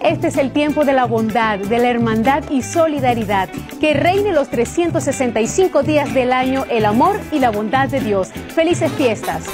Este es el tiempo de la bondad, de la hermandad y solidaridad. Que reine los 365 días del año el amor y la bondad de Dios. Felices fiestas.